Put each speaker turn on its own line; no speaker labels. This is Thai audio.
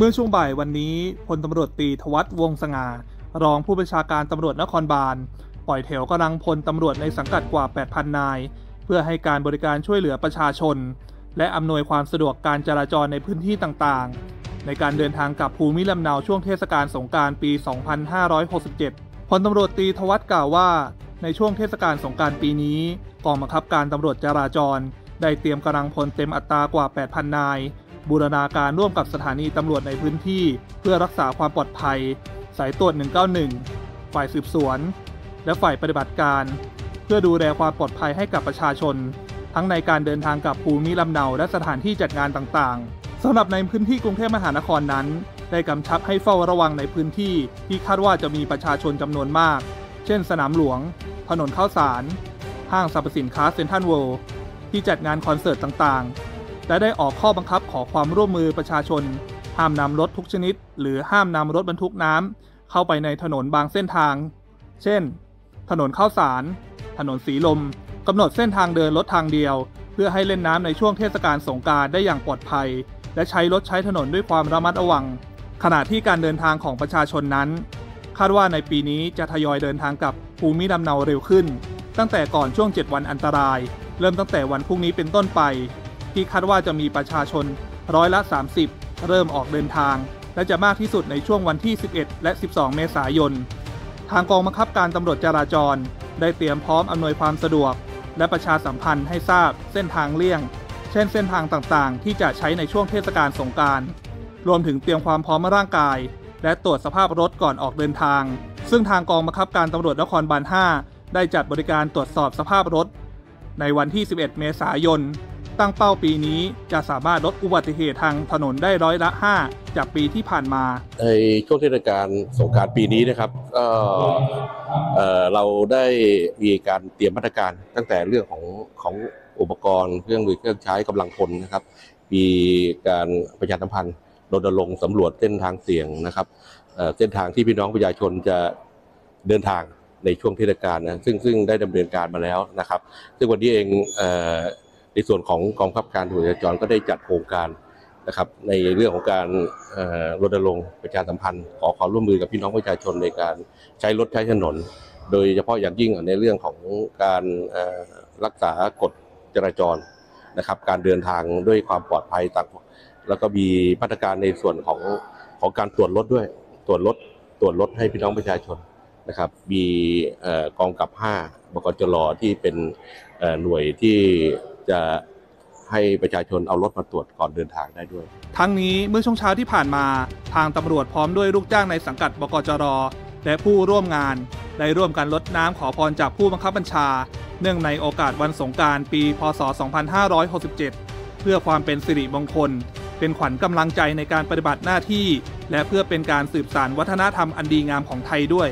เมื่อช่วงบ่ายวันนี้พลตำรวจตีทวัตวงสง่า รองผู้บัญชาการตำรวจนครบาล ปล่อยแถวกำลังพลตำรวจในสังกัดกว่า 8,000 นาย เพื่อให้การบริการช่วยเหลือประชาชน และอำนวยความสะดวกการจราจรในพื้นที่ต่างๆ ในการเดินทางกลับภูมิลำเนาช่วงเทศกาลสงการปี 2567 พลตำรวจตีทวัตกล่าวว่า ในช่วงเทศกาลสงการปีนี้กองบังคับการตำรวจจราจร ได้เตรียมกำลังพลเต็มอัตรากว่า 8,000 นาย บูรณาการร่วมกับสถานีตำรวจในพื้นที่ เพื่อรักษาความปลอดภัย สายตรวจ 191 ฝ่ายสืบสวน และฝ่ายปฏิบัติการ เพื่อดูแลความปลอดภัยให้กับประชาชน ทั้งในการเดินทางกับภูมิลำเนาและสถานที่จัดงานต่างๆสำหรับในพื้นที่กรุงเทพมหานครนั้น ได้กำชับให้เฝ้าระวังในพื้นที่ที่คาดว่าจะมีประชาชนจำนวนมาก เช่น สนามหลวง ถนนข้าวสาร ห้างสรรพสินค้าเซ็นทรัลเวิลด์ที่จัดงานคอนเสิร์ตต่างๆ และได้ออกข้อบังคับขอความร่วมมือประชาชน ห้ามนำรถทุกชนิด หรือห้ามนำรถบรรทุกน้ำเข้าไปในถนนบางเส้นทาง เช่น ถนนข้าวสาร ถนนสีลมกำหนดเส้นทางเดินรถทางเดียว เพื่อให้เล่นน้ำในช่วงเทศกาลสงการได้อย่างปลอดภัย และใช้รถใช้ถนนด้วยความระมัดระวัง ขณะที่การเดินทางของประชาชนนั้น คาดว่าในปีนี้จะทยอยเดินทางกับภูมิลำเนาเร็วขึ้น ตั้งแต่ก่อนช่วง 7 วันอันตราย เริ่มตั้งแต่วันพรุ่งนี้เป็นต้นไป ที่คาดว่าจะมีประชาชนร้อยละ 30 เริ่มออกเดินทาง และจะมากที่สุดในช่วงวันที่ 11 และ 12 เมษายน ทางกองบังคับการตำรวจจราจร ได้เตรียมพร้อมอำนวยความสะดวก และประชาสัมพันธ์ให้ทราบเส้นทางเลี่ยง เช่นเส้นทางต่างๆ ที่จะใช้ในช่วงเทศกาลสงกรารรวมถึงเตรียมความพร้อมร่างกาย และตรวจสภาพรถก่อนออกเดินทาง ซึ่งทางกองบังคับการตำรวจนครบาล 5 ได้จัดบริการตรวจสอบสภาพรถ ในวันที่ 11 เมษายน ตั้งเป้าปีนี้จะสามารถลดอุบัติเหตุทางถนนได้ร้อยละ 5 จากปีที่ผ่านมา
ในช่วงเทศกาลสงกรารปีนี้นะครับก็เราได้มีการเตรียมมาตรการตั้งแต่เรื่องของของอุปกรณ์ เครื่องมือเครื่องใช้กำลังพลนะครับ มีการประชาสัมพันธ์รณรงค์สำรวจเส้นทางเสี่ยงนะครับเส้นทางที่พี่น้องประชาชนจะเดินทางในช่วงเทศกาลนะซึ่งซึ่งได้ดำเนินการมาแล้วนะครับ ซึ่งวันนี้เองเอ ในส่วนของกองคับการตำรวจจราจรก็ได้จัดโครงการนะครับในเรื่องของการรณรงค์ประชาสัมพันธ์ ขอความร่วมมือกับพี่น้องประชาชนในการใช้รถใช้ถนน โดยเฉพาะอย่างยิ่งในเรื่องของการรักษากฎจราจรนะครับ การเดินทางด้วยความปลอดภัยต่างแล้วก็มีมาตรการในส่วนของของการตรวจรถด้วยตรวจรถตรวจรถให้พี่น้องประชาชนนะครับ มีกองกับ 5บกจรที่เป็นหน่วยที่ จะให้ประชาชนเอารถมาตรวจก่อนเดินทางได้ด้วย
ทั้งนี้เมื่อช่วงเช้าที่ผ่านมา ทางตำรวจพร้อมด้วยลูกจ้างในสังกัดบกจร และผู้ร่วมงาน ได้ร่วมกันลดน้ำขอพรจากผู้บังคับบัญชา เนื่องในโอกาสวันสงการปี พศ 2567 เพื่อความเป็นสิริมงคล เป็นขวัญกำลังใจในการปฏิบัติหน้าที่ และเพื่อเป็นการสืบสานวัฒนธรรมอันดีงามของไทยด้วย